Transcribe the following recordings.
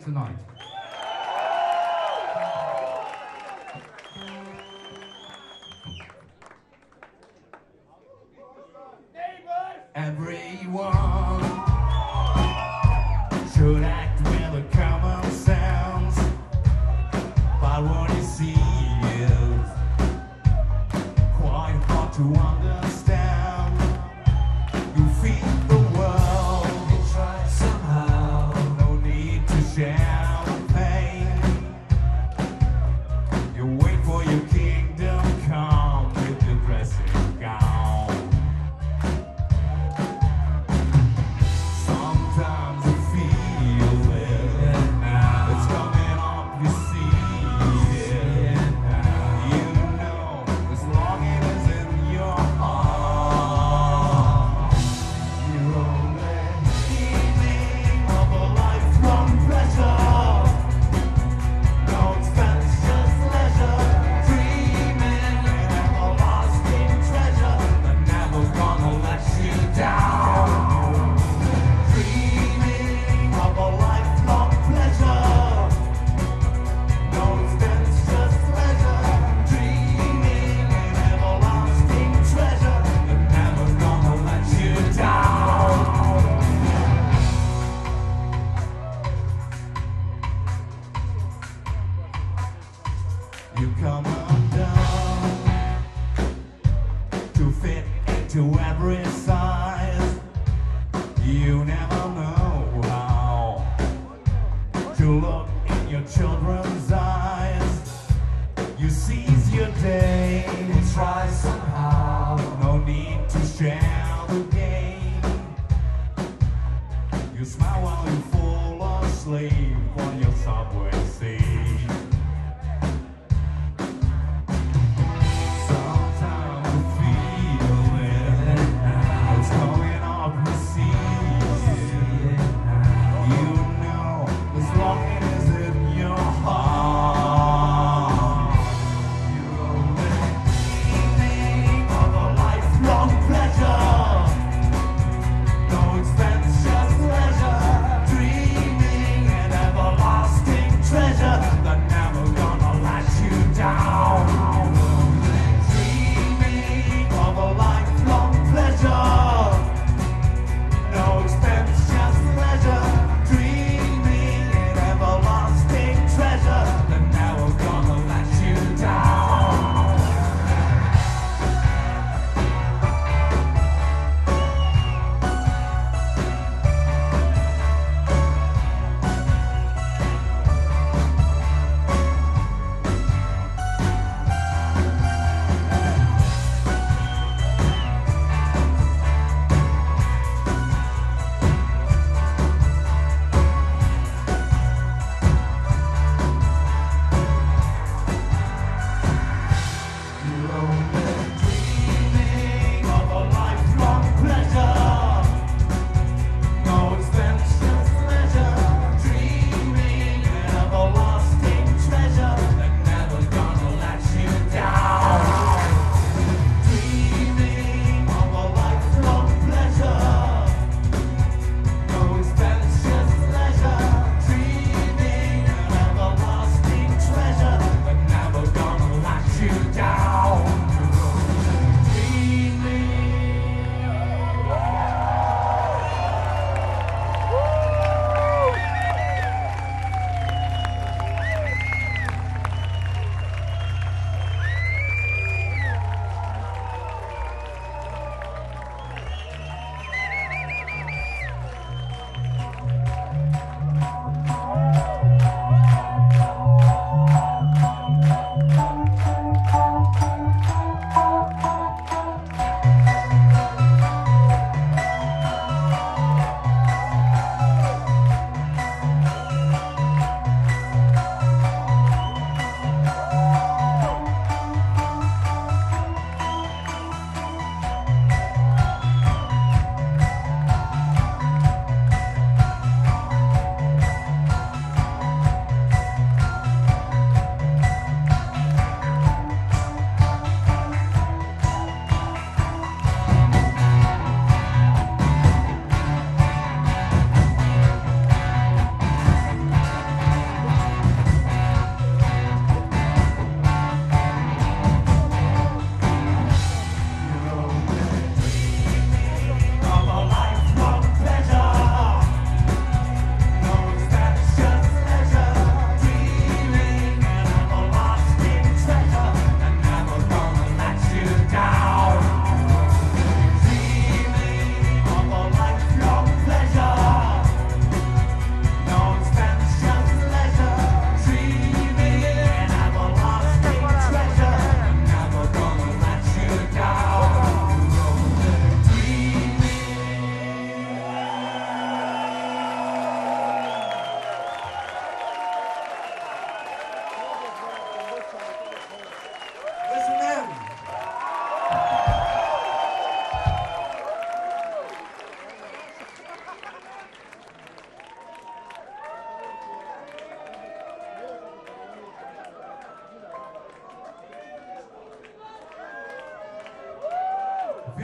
tonight.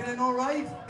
Feeling all right?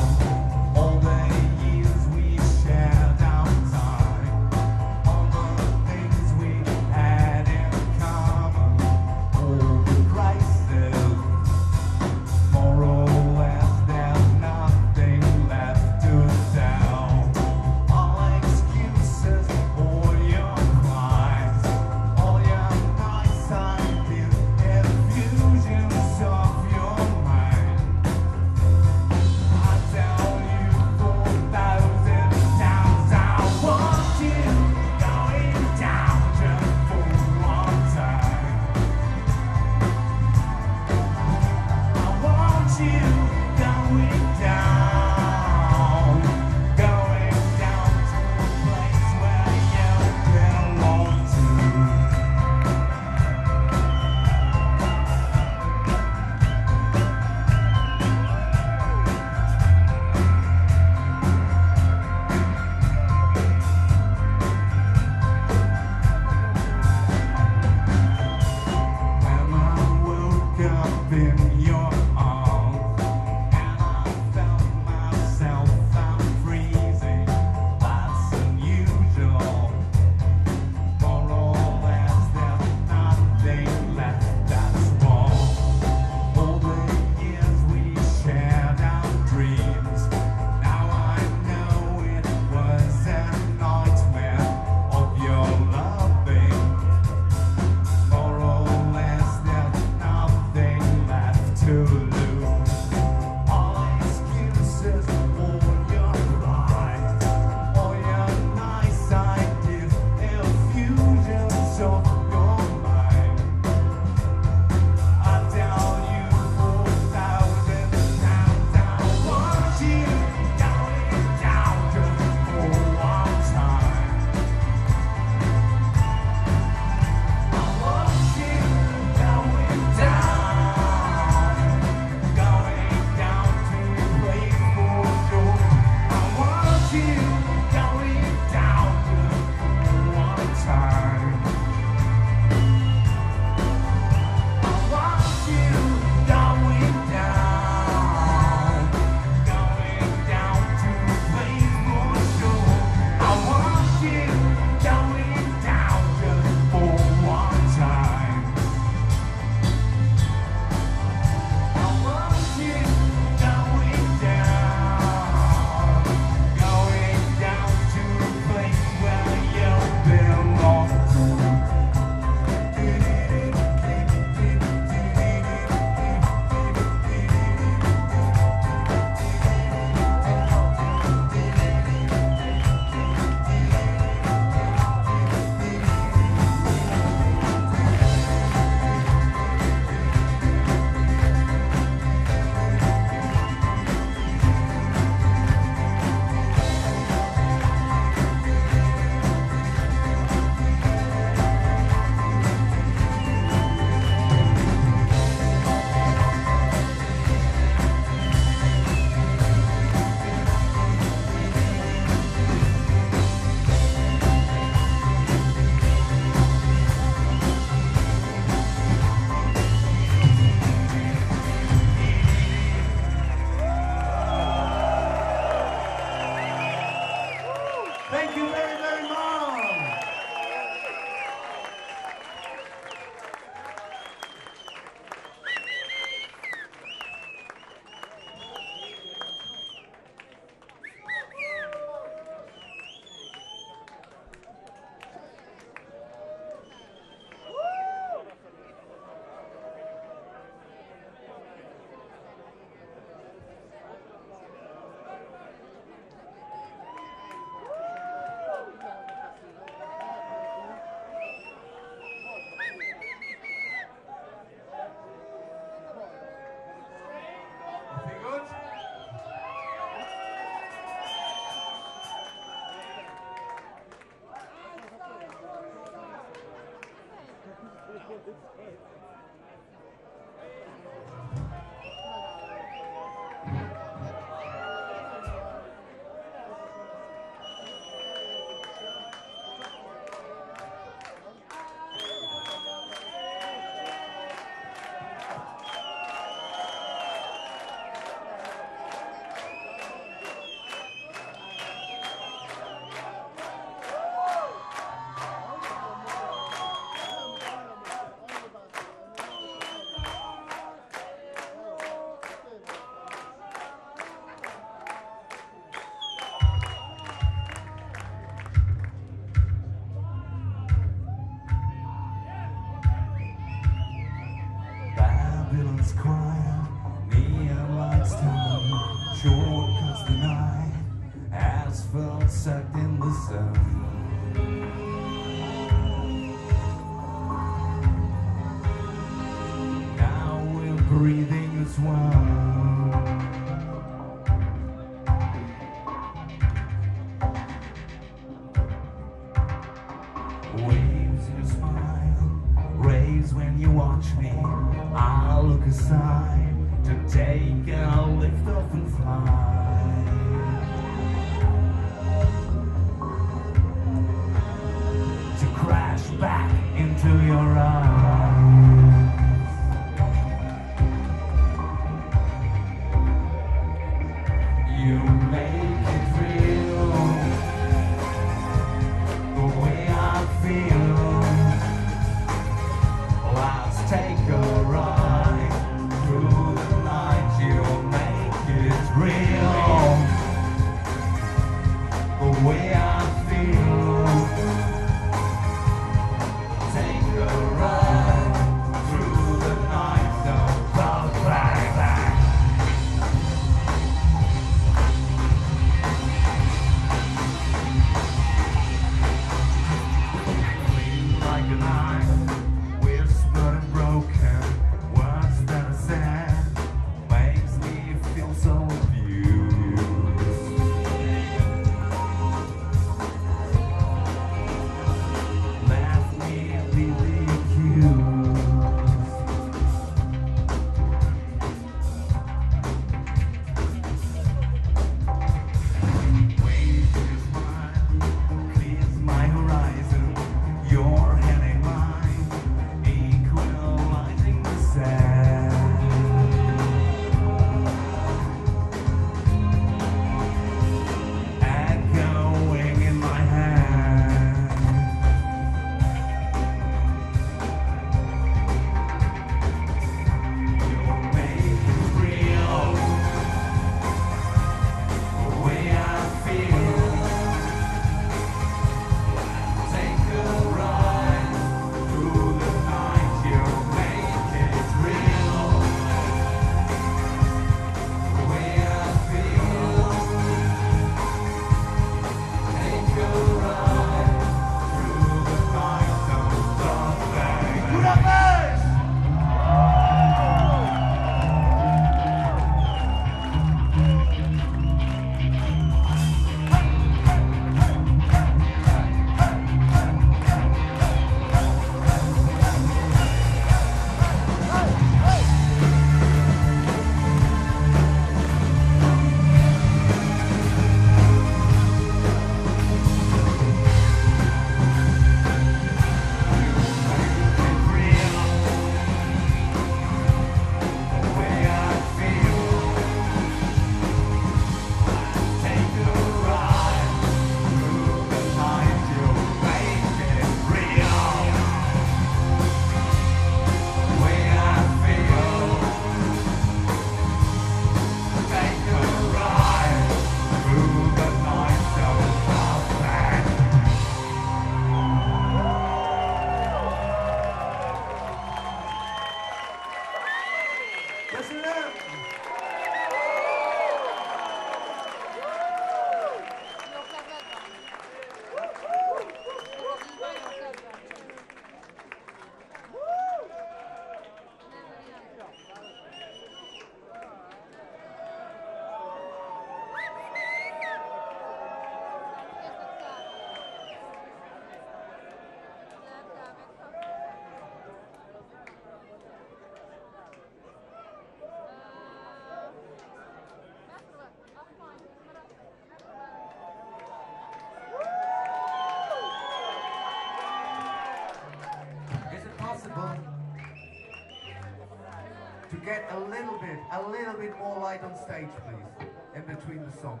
get a little bit, a little bit more light on stage, please, in between the songs.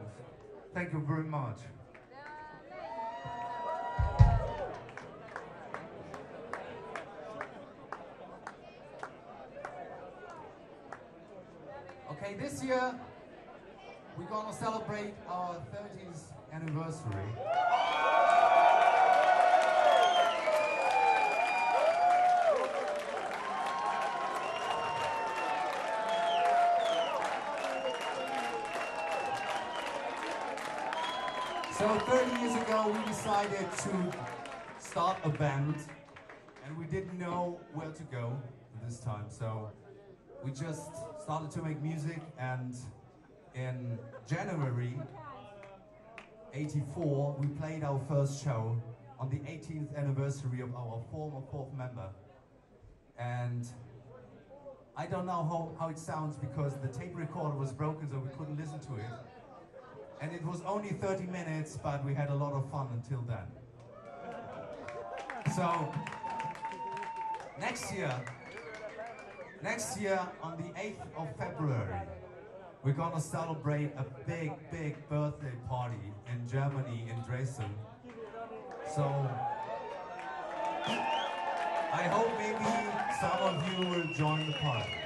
Thank you very much. Okay, this year we're gonna celebrate our 30th anniversary. So 30 years ago, we decided to start a band, and we didn't know where to go this time. So we just started to make music, and in January 84, we played our first show on the 18th anniversary of our former fourth member. And I don't know how, how it sounds because the tape recorder was broken, so we couldn't listen to it. And it was only 30 minutes, but we had a lot of fun until then. So, next year, next year on the 8th of February, we're gonna celebrate a big, big birthday party in Germany, in Dresden. So, I hope maybe some of you will join the party.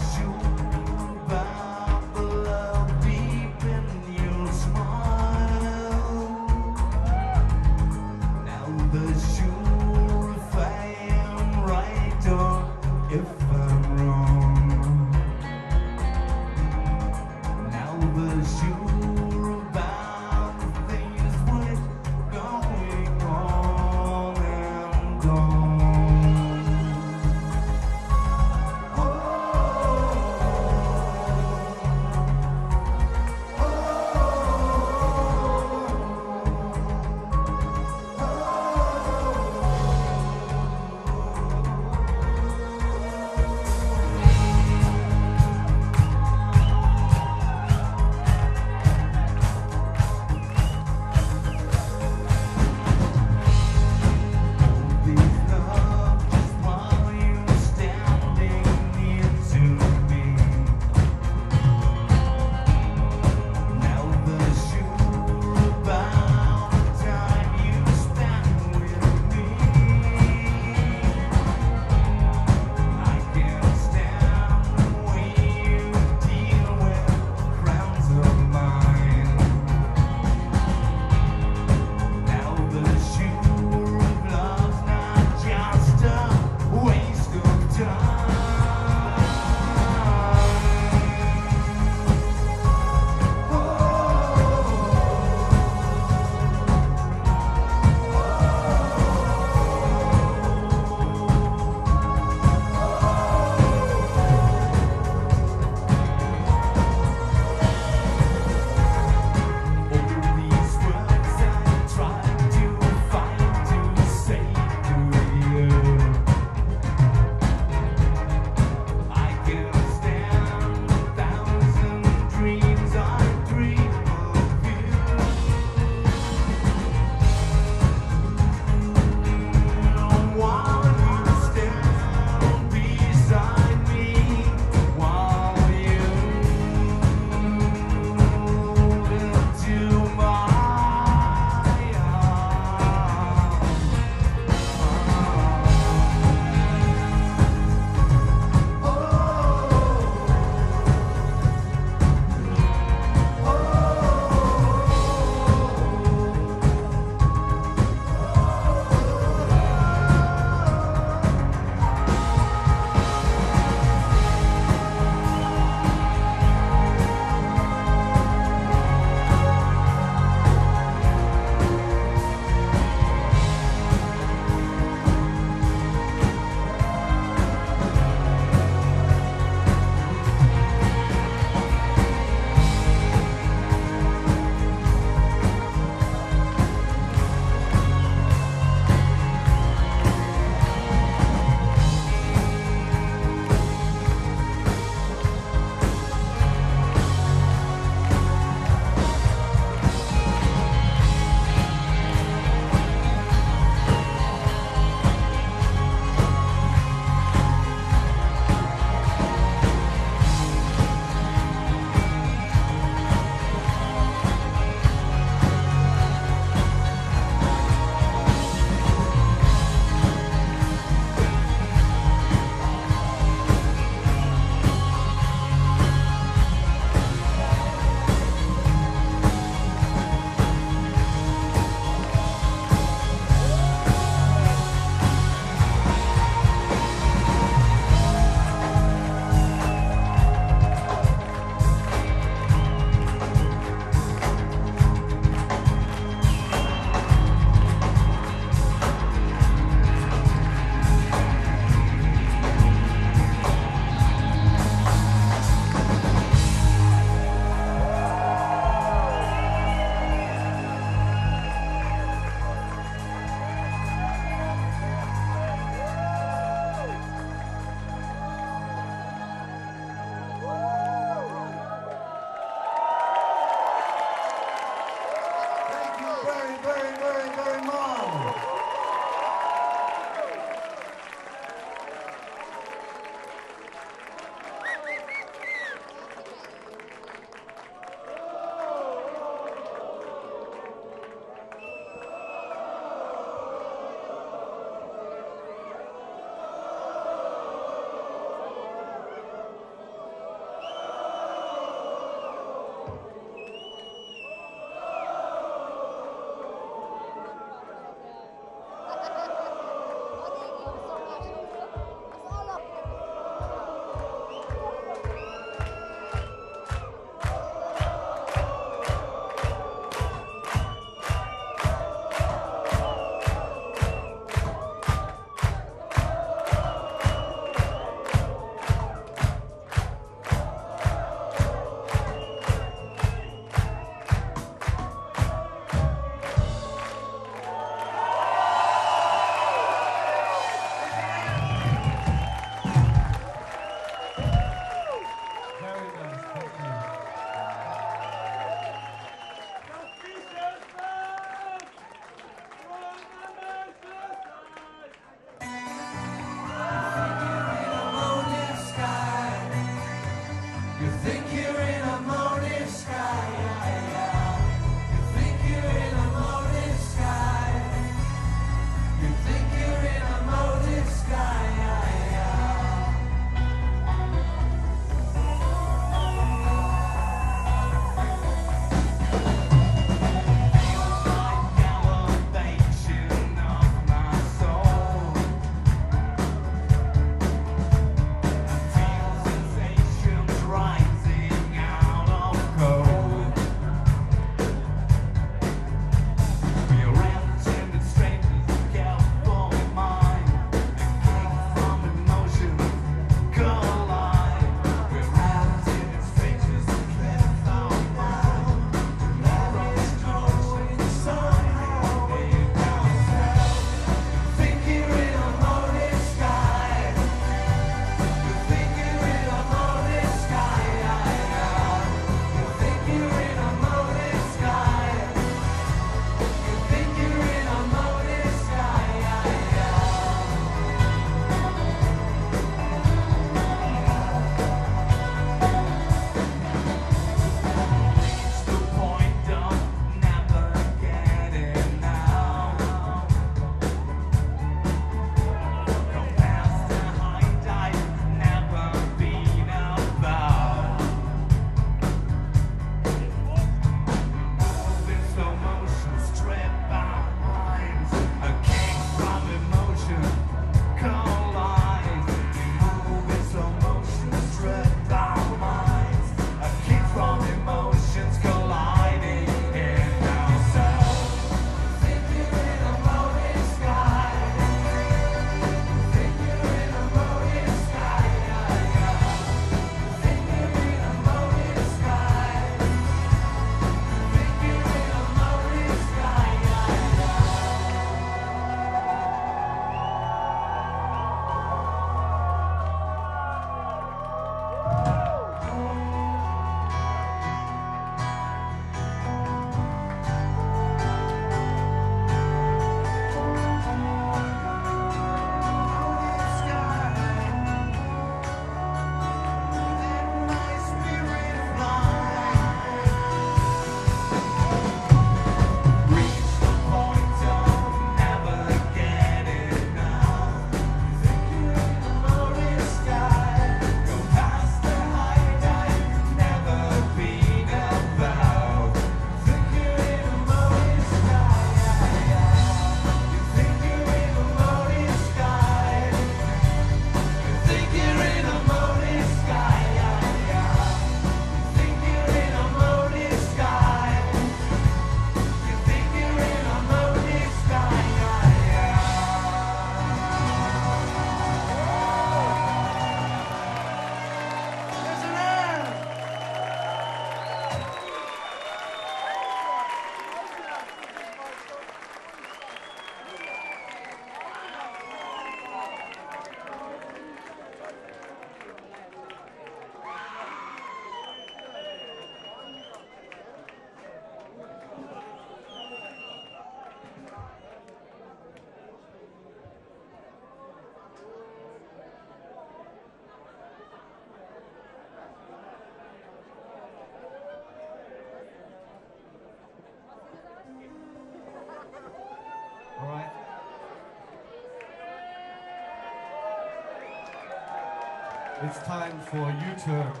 It's time for U-turn.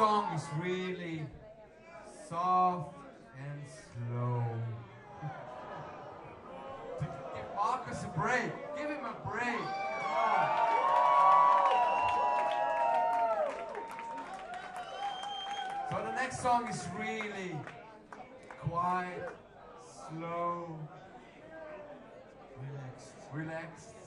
Song is really soft and slow. Give Marcus a break. Give him a break. So the next song is really quiet, slow, relaxed. Relaxed.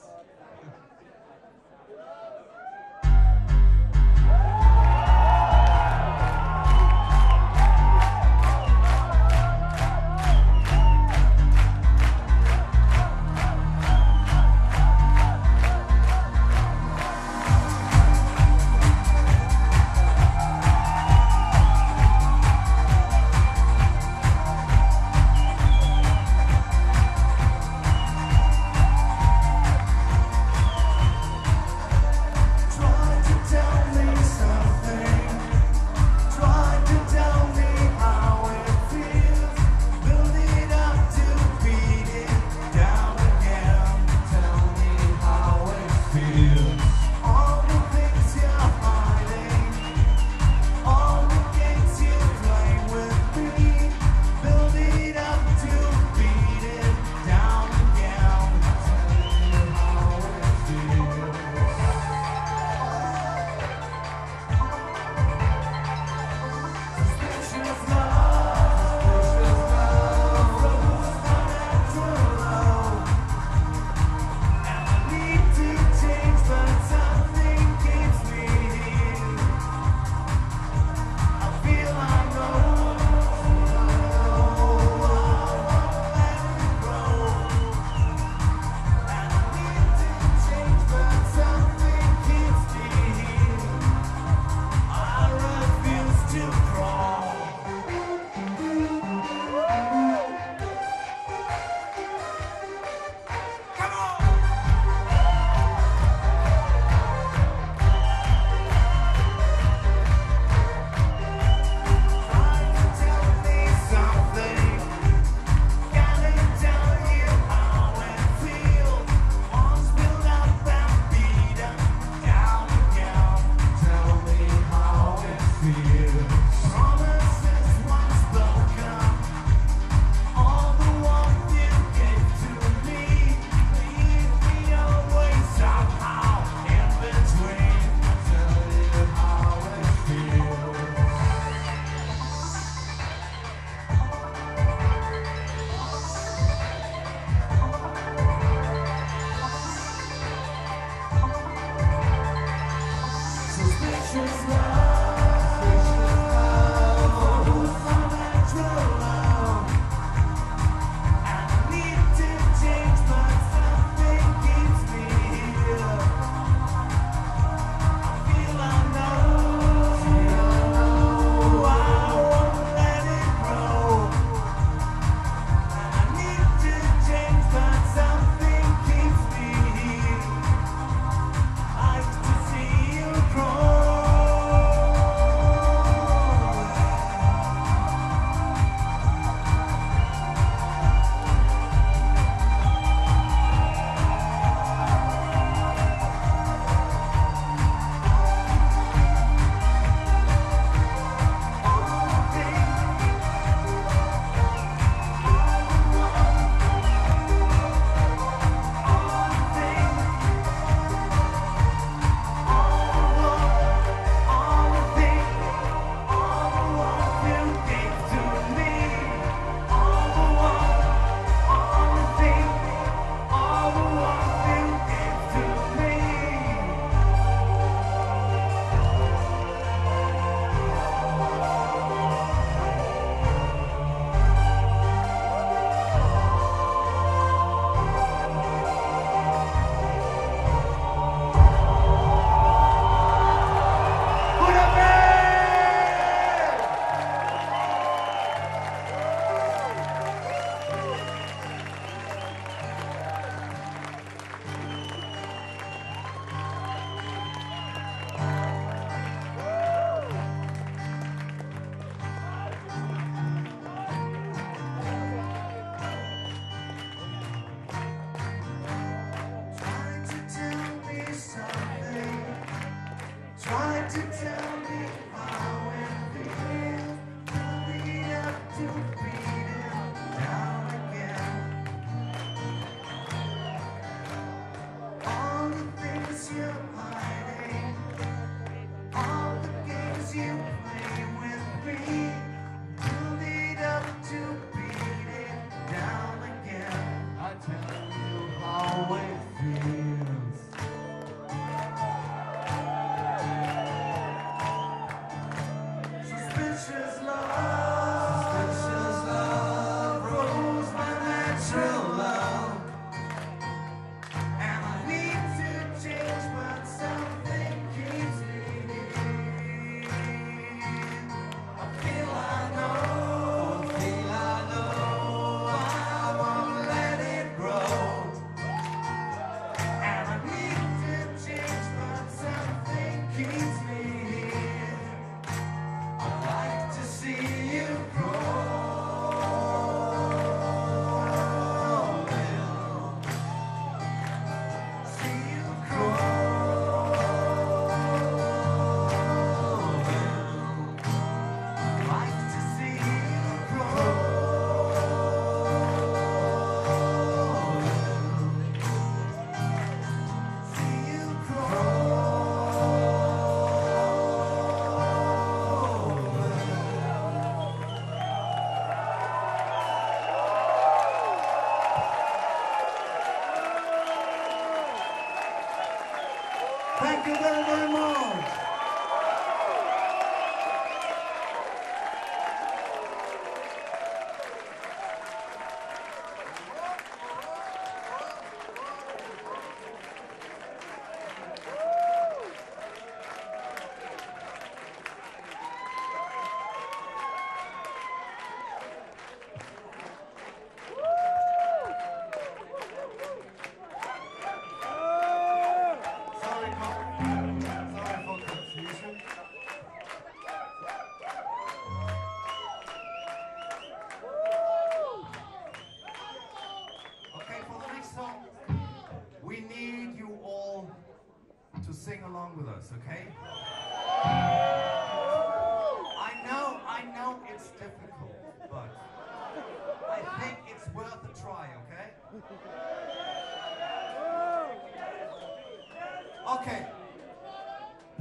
Okay?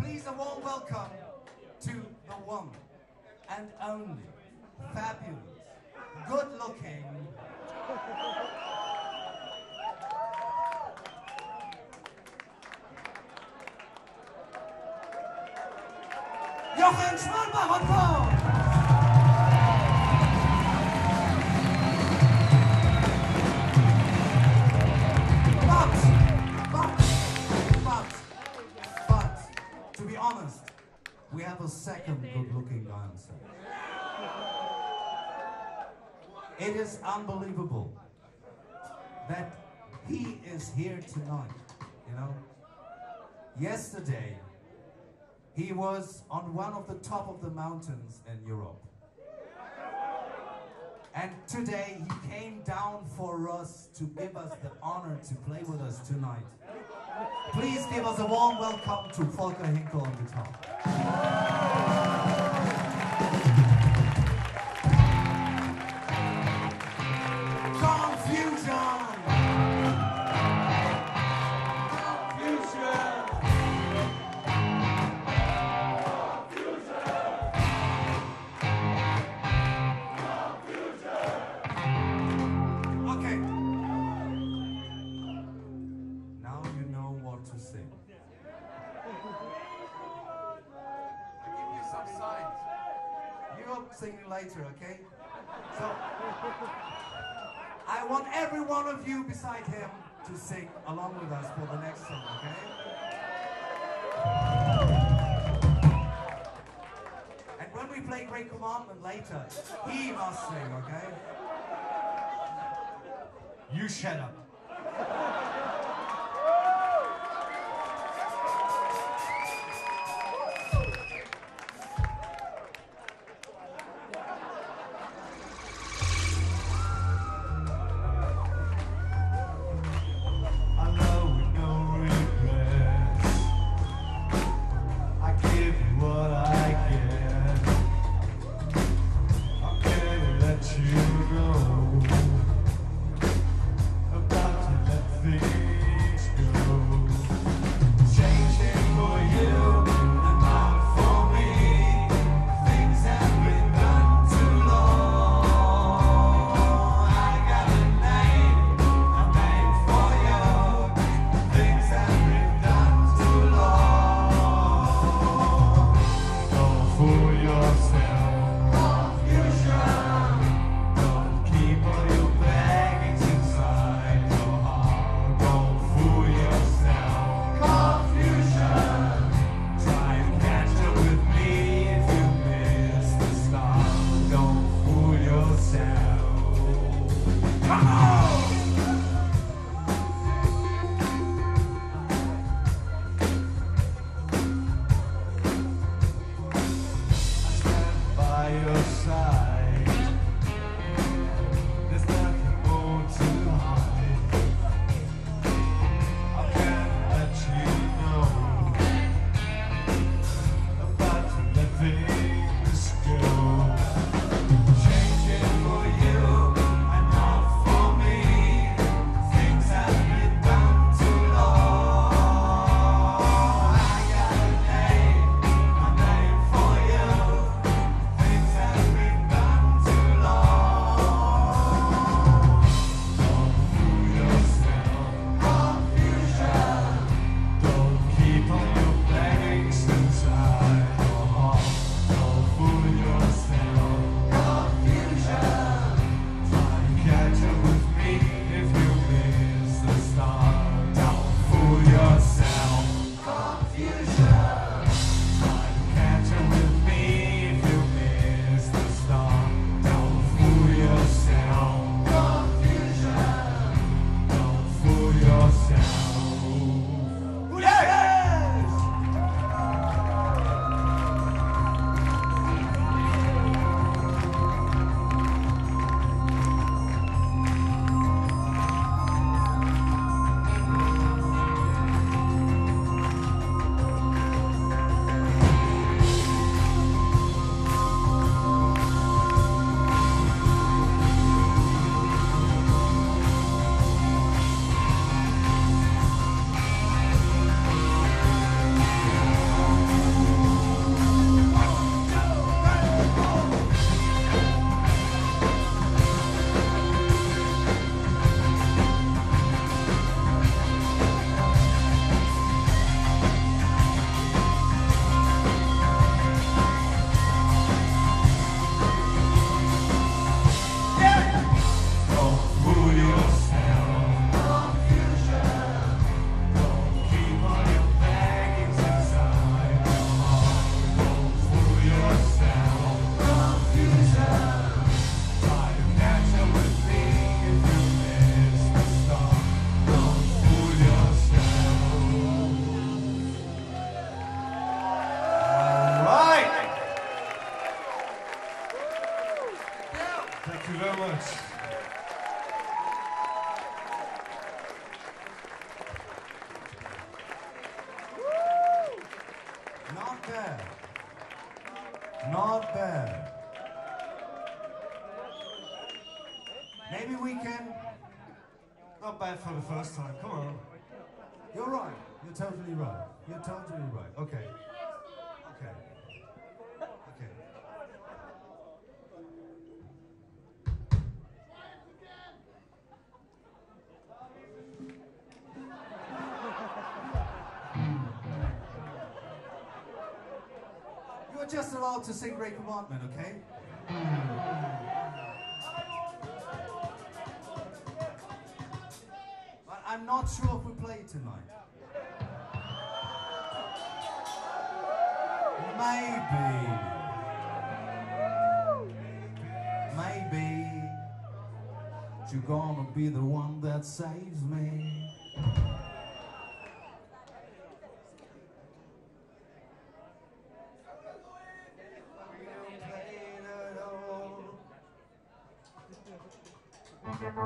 Please a warm welcome to the one and only fabulous, good looking, Jochen Schmalbach on have a second good-looking stage. It is unbelievable that he is here tonight, you know? Yesterday, he was on one of the top of the mountains in Europe. And today he came down for us to give us the honor to play with us tonight. Please give us a warm welcome to Volker Hinkel on guitar. Of you beside him to sing along with us for the next song, okay? And when we play Great Commandment later, he must sing, okay? You shut up. For the first time. Come on. You're right. You're totally right. You're totally right. Okay. Okay. Okay. You're just allowed to sing Great Commandment, okay? I'm not sure if we play tonight. Maybe. Maybe you're gonna be the one that saves me. We don't play it at all. Come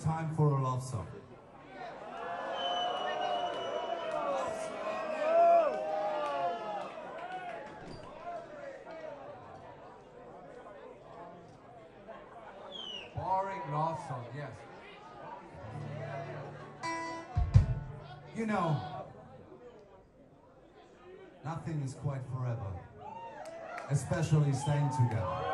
time for a love song. Boring love song, yes. You know, nothing is quite forever, especially staying together.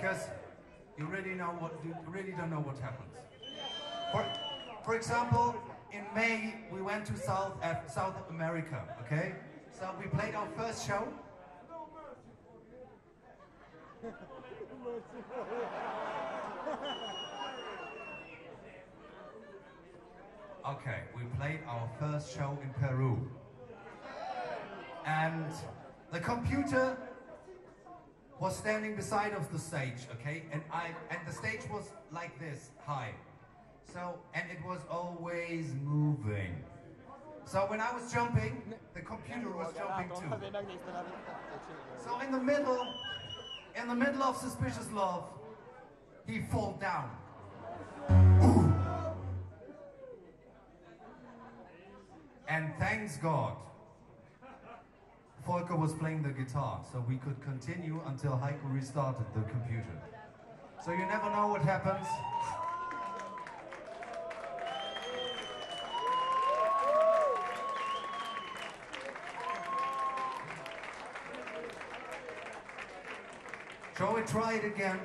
Because you really know what you really don't know what happens. For, for example, in May we went to South Af- South America, okay? So we played our first show. Okay, we played our first show in Peru. And the computer was standing beside of the stage, okay? And I and the stage was like this, high. So and it was always moving. So when I was jumping, the computer was jumping too. So in the middle, in the middle of suspicious love, he fall down. Ooh. And thanks God, Volker was playing the guitar, so we could continue until Heiko restarted the computer. So you never know what happens. Shall we try it again?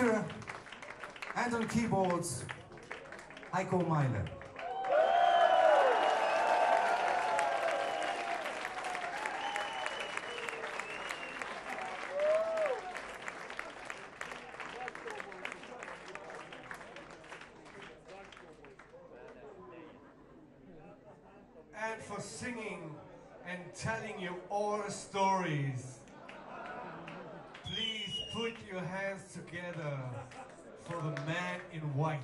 And on keyboards, Heiko Maile. And for singing and telling you all stories. Please put your hands together for the man in white.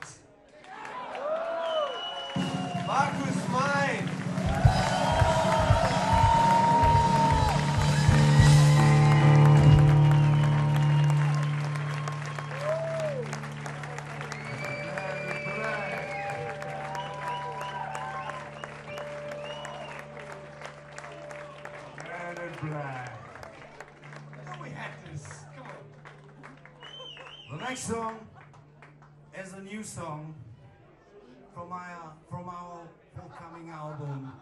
Man in black. I know we had this. Come on. The next song new song from our uh, from our forthcoming album.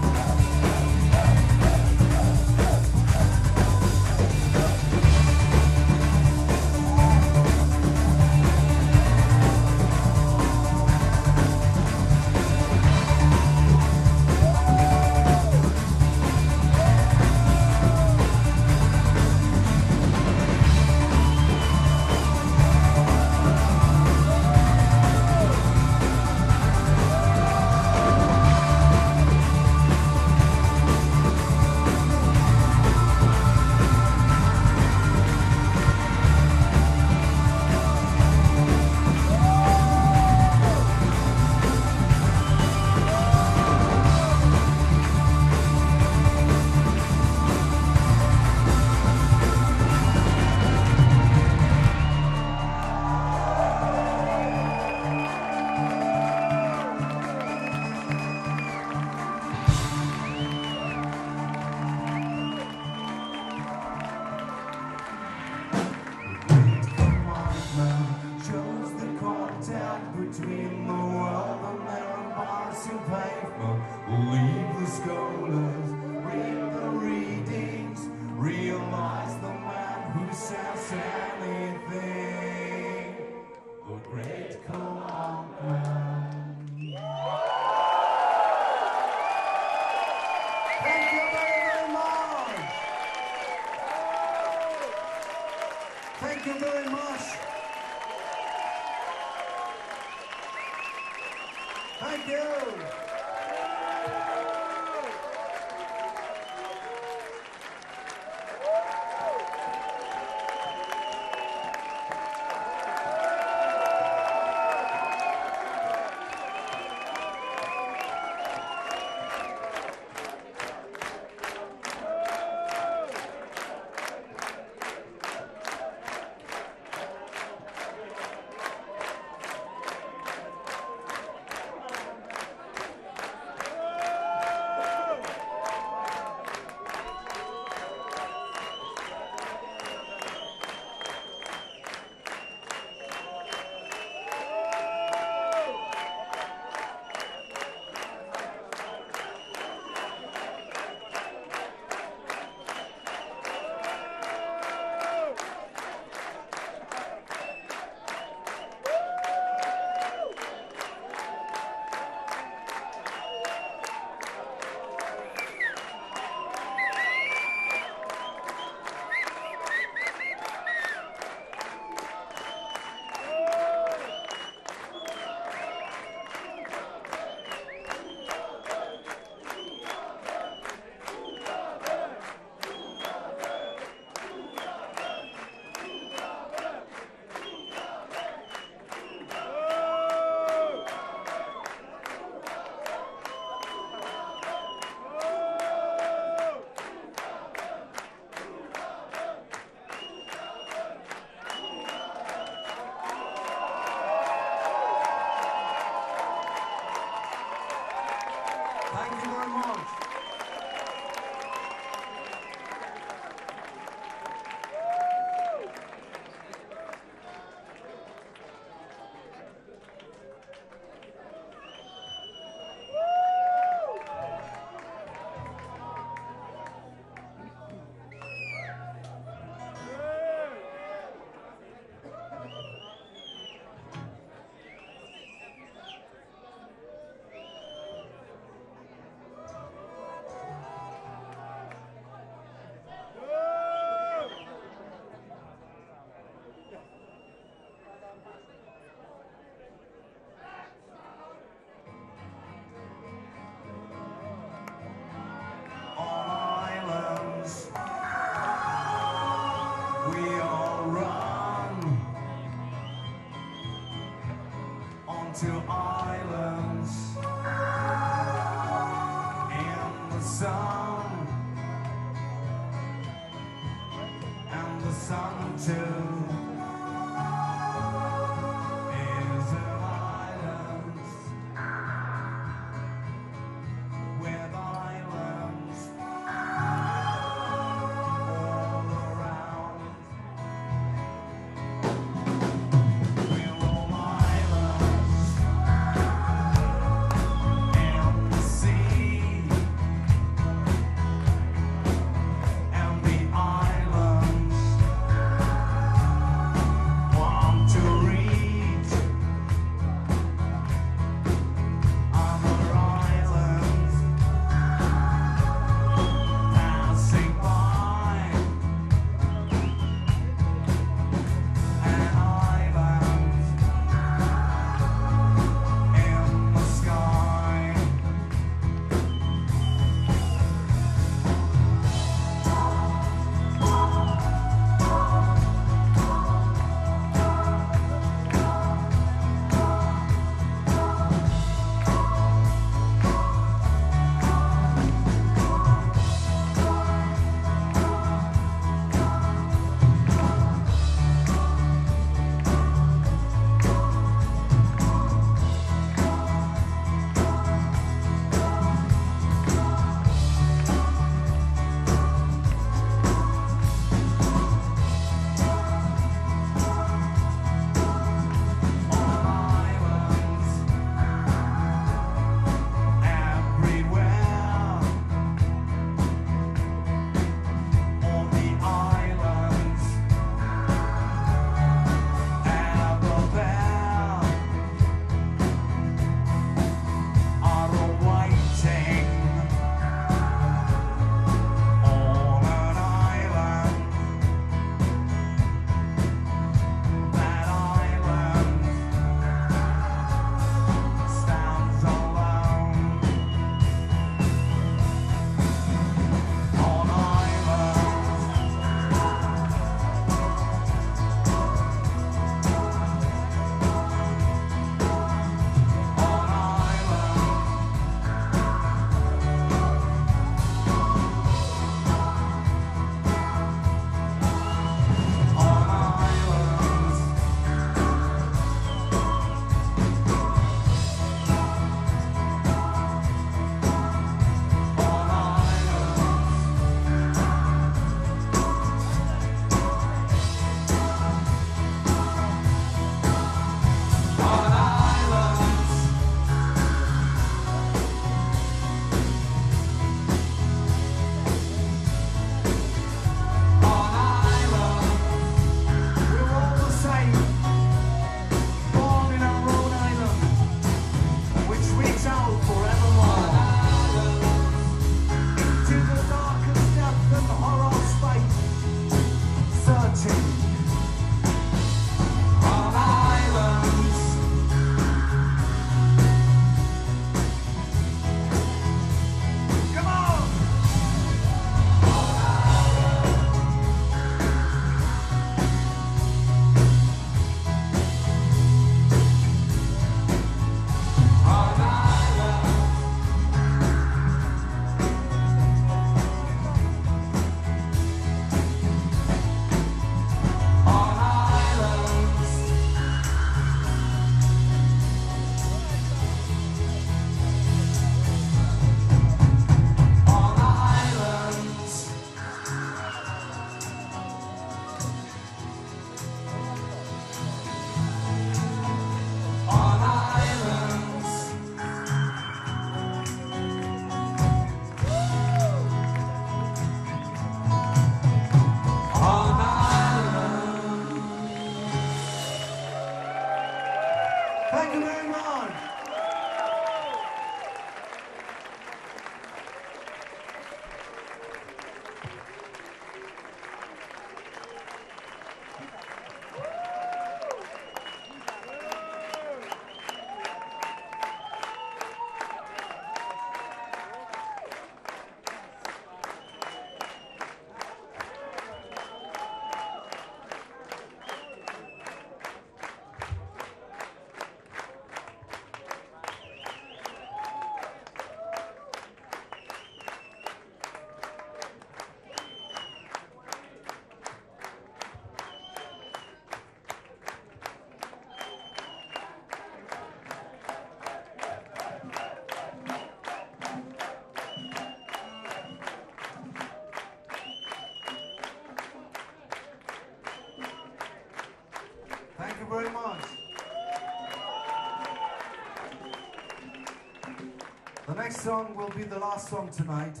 Next song will be the last song tonight.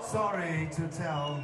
Sorry to tell.